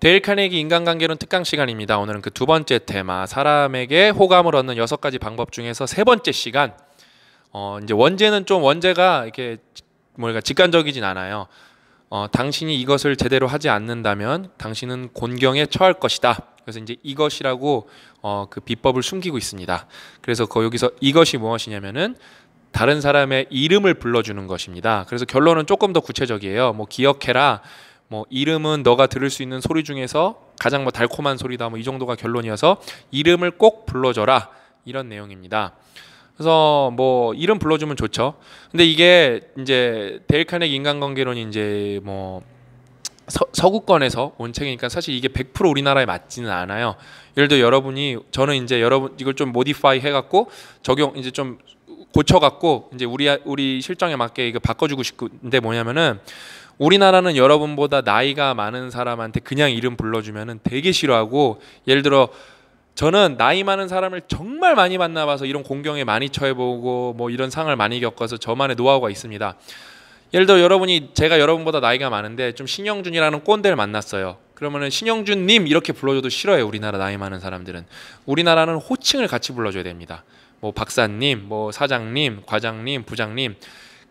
데일 카네기 인간관계론 특강 시간입니다. 오늘은 그 두 번째 테마 사람에게 호감을 얻는 여섯 가지 방법 중에서 세 번째 시간. 어 이제 원제는 좀 원제가 이렇게 뭐랄까 직관적이진 않아요. 어 당신이 이것을 제대로 하지 않는다면 당신은 곤경에 처할 것이다. 그래서 이제 이것이라고 어 그 비법을 숨기고 있습니다. 그래서 거 여기서 이것이 무엇이냐면은 다른 사람의 이름을 불러주는 것입니다. 그래서 결론은 조금 더 구체적이에요. 뭐 기억해라. 뭐 이름은 너가 들을 수 있는 소리 중에서 가장 뭐 달콤한 소리다. 뭐 이 정도가 결론이어서 이름을 꼭 불러줘라. 이런 내용입니다. 그래서 뭐 이름 불러주면 좋죠. 근데 이게 이제 데일 카네기 인간관계론이 이제 뭐 서, 서구권에서 온 책이니까 사실 이게 100% 우리나라에 맞지는 않아요. 예를 들어 여러분이 저는 이제 여러분 이걸 좀 모디파이 해갖고 적용 이제 좀 고쳐갖고 이제 우리 우리 실정에 맞게 이거 바꿔주고 싶은데 뭐냐면은 우리나라는 여러분보다 나이가 많은 사람한테 그냥 이름 불러주면은 되게 싫어하고 예를 들어 저는 나이 많은 사람을 정말 많이 만나봐서 이런 공경에 많이 처해보고 뭐 이런 상을 많이 겪어서 저만의 노하우가 있습니다. 예를 들어 여러분이 제가 여러분보다 나이가 많은데 좀 신영준이라는 꼰대를 만났어요. 그러면은 신영준님 이렇게 불러줘도 싫어요. 우리나라 나이 많은 사람들은 우리나라는 호칭을 같이 불러줘야 됩니다. 뭐 박사님, 뭐 사장님, 과장님, 부장님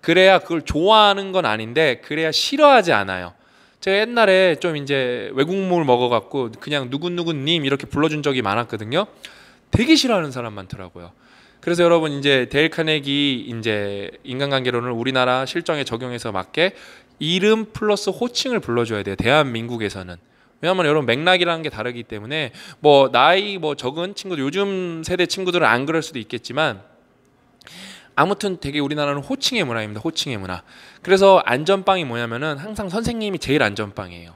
그래야 그걸 좋아하는 건 아닌데 그래야 싫어하지 않아요. 제가 옛날에 좀 이제 외국물 먹어갖고 그냥 누군누군님 이렇게 불러준 적이 많았거든요. 되게 싫어하는 사람 많더라고요. 그래서 여러분 이제 데일 카네기 이제 인간관계론을 우리나라 실정에 적용해서 맞게 이름 플러스 호칭을 불러줘야 돼요. 대한민국에서는. 왜냐하면 여러분 맥락이라는 게 다르기 때문에 뭐 나이 뭐 적은 친구들 요즘 세대 친구들은 안 그럴 수도 있겠지만 아무튼 되게 우리나라는 호칭의 문화입니다. 호칭의 문화. 그래서 안전빵이 뭐냐면은 항상 선생님이 제일 안전빵이에요.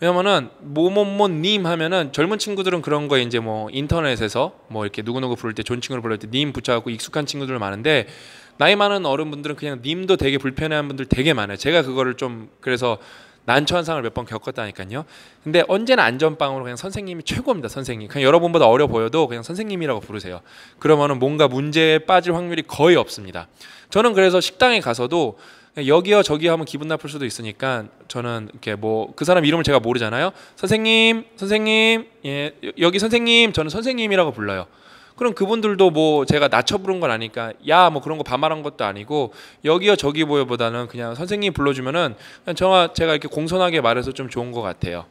왜냐면은 뭐뭐뭐님 하면은 젊은 친구들은 그런 거 이제 뭐 인터넷에서 뭐 이렇게 누구누구 부를 때 존칭으로 부를 때 님 붙여갖고 익숙한 친구들 많은데 나이 많은 어른분들은 그냥 님도 되게 불편해하는 분들 되게 많아요. 제가 그거를 좀 그래서 난처한 을몇 번 겪었다니까요. 근데 언제나 안전빵으로 그냥 선생님이 최고입니다. 선생님. 그냥 여러분보다 어려 보여도 그냥 선생님이라고 부르세요. 그러면은 뭔가 문제에 빠질 확률이 거의 없습니다. 저는 그래서 식당에 가서도 여기요 저기요 하면 기분 나쁠 수도 있으니까 저는 이렇게 뭐 그 사람 이름을 제가 모르잖아요. 선생님, 선생님, 예 여기 선생님 저는 선생님이라고 불러요. 그럼 그분들도 뭐 제가 낮춰 부른 건 아니까 야 뭐 그런 거 반말한 것도 아니고 여기요 저기 보여보다는 그냥 선생님 불러주면은 그냥 제가 이렇게 공손하게 말해서 좀 좋은 것 같아요.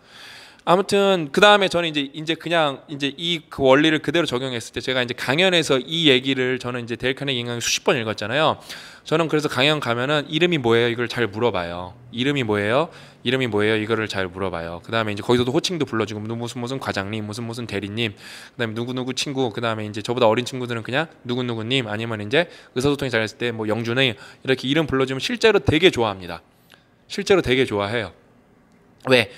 아무튼 그 다음에 저는 이제 이제 그냥 이제 이 그 원리를 그대로 적용했을 때 제가 이제 강연에서 이 얘기를 저는 이제 데일 카네기 인강 수십 번 읽었잖아요. 저는 그래서 강연 가면은 이름이 뭐예요? 이걸 잘 물어봐요. 이름이 뭐예요? 이름이 뭐예요? 이거를 잘 물어봐요. 그 다음에 이제 거기서도 호칭도 불러주고 무슨 무슨 과장님, 무슨 무슨 대리님, 그 다음에 누구 누구 친구, 그 다음에 이제 저보다 어린 친구들은 그냥 누구 누구님 아니면 이제 의사소통이 잘했을 때 뭐 영준의 이렇게 이름 불러주면 실제로 되게 좋아합니다. 실제로 되게 좋아해요. 왜?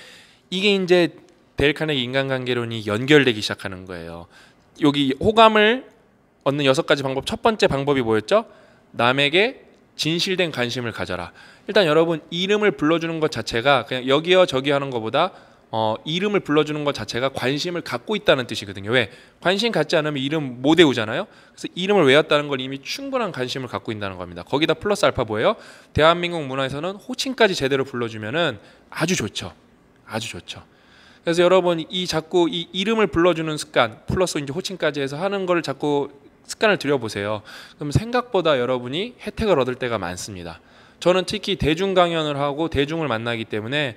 이게 이제 데일 카네기 인간관계론이 연결되기 시작하는 거예요. 여기 호감을 얻는 여섯 가지 방법 첫 번째 방법이 뭐였죠? 남에게 진실된 관심을 가져라. 일단 여러분 이름을 불러주는 것 자체가 그냥 여기요 저기 하는 것보다 어, 이름을 불러주는 것 자체가 관심을 갖고 있다는 뜻이거든요. 왜? 관심 갖지 않으면 이름 못 외우잖아요. 그래서 이름을 외웠다는 걸 이미 충분한 관심을 갖고 있다는 겁니다. 거기다 플러스 알파 뭐예요? 대한민국 문화에서는 호칭까지 제대로 불러주면은 아주 좋죠. 아주 좋죠. 그래서 여러분 이 자꾸 이 이름을 불러주는 습관 플러스 이제 호칭까지 해서 하는 걸 자꾸 습관을 들여보세요. 그럼 생각보다 여러분이 혜택을 얻을 때가 많습니다. 저는 특히 대중 강연을 하고 대중을 만나기 때문에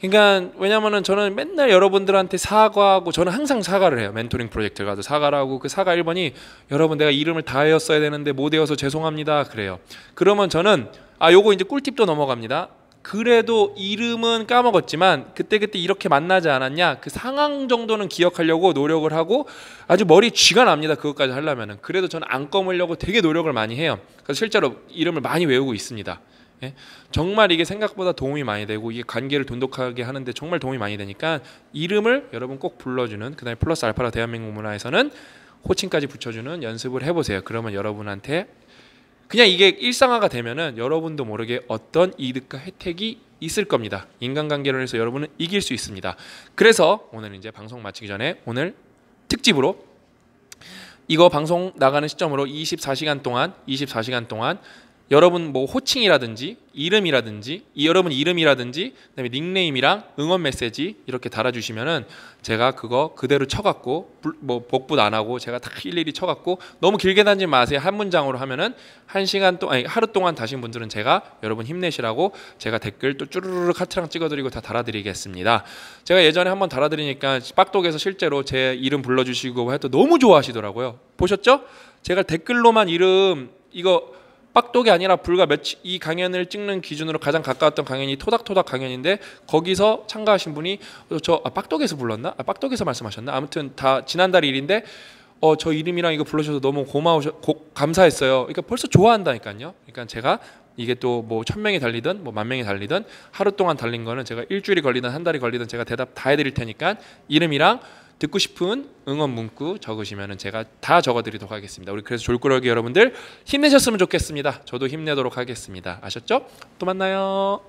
그러니까 왜냐면은 저는 맨날 여러분들한테 사과하고 저는 항상 사과를 해요. 멘토링 프로젝트 가도 사과를 하고 그 사과 1번이 여러분 내가 이름을 다 외웠어야 되는데 못 외워서 죄송합니다. 그래요. 그러면 저는 아 요거 이제 꿀팁도 넘어갑니다. 그래도 이름은 까먹었지만 그때그때 이렇게 만나지 않았냐? 그 상황 정도는 기억하려고 노력을 하고 아주 머리 쥐가 납니다 그것까지 하려면은. 그래도 저는 안 꺼물려고 되게 노력을 많이 해요. 그래서 실제로 이름을 많이 외우고 있습니다. 예? 정말 이게 생각보다 도움이 많이 되고 이게 관계를 돈독하게 하는데 정말 도움이 많이 되니까 이름을 여러분 꼭 불러주는 그다음에 플러스 알파라 대한민국 문화에서는 호칭까지 붙여주는 연습을 해보세요. 그러면 여러분한테 그냥 이게 일상화가 되면은 여러분도 모르게 어떤 이득과 혜택이 있을 겁니다. 인간관계론에서 여러분은 이길 수 있습니다. 그래서 오늘 이제 방송 마치기 전에 오늘 특집으로 이거 방송 나가는 시점으로 24시간 동안 24시간 동안 여러분 뭐 호칭이라든지 이름이라든지 이 여러분 이름이라든지 그다음에 닉네임이랑 응원 메시지 이렇게 달아주시면은 제가 그거 그대로 쳐갖고 불- 뭐 복붙 안 하고 제가 다 일일이 쳐갖고 너무 길게 다니지 마세요 한 문장으로 하면은 한 시간 동안 아니 하루 동안 다신 분들은 제가 여러분 힘내시라고 제가 댓글 또 쭈르르 카트랑 찍어드리고 다 달아드리겠습니다. 제가 예전에 한번 달아드리니까 빡독에서 실제로 제 이름 불러주시고 해도 너무 좋아하시더라고요. 보셨죠? 제가 댓글로만 이름 이거 빡독이 아니라 불과 며칠 이 강연을 찍는 기준으로 가장 가까웠던 강연이 토닥토닥 강연인데 거기서 참가하신 분이 어, 저 아, 빡독에서 불렀나? 아, 빡독에서 말씀하셨나? 아무튼 다 지난달 일인데 어 저 이름이랑 이거 불러주셔서 너무 고마우셔 고, 감사했어요. 그러니까 벌써 좋아한다니까요. 그러니까 제가 이게 또 뭐 천 명이 달리든 뭐 만 명이 달리든 하루 동안 달린 거는 제가 일주일이 걸리든 한 달이 걸리든 제가 대답 다 해드릴 테니까 이름이랑 듣고 싶은 응원 문구 적으시면은 제가 다 적어드리도록 하겠습니다. 우리 그래서 졸꾸러기 여러분들 힘내셨으면 좋겠습니다. 저도 힘내도록 하겠습니다. 아셨죠? 또 만나요.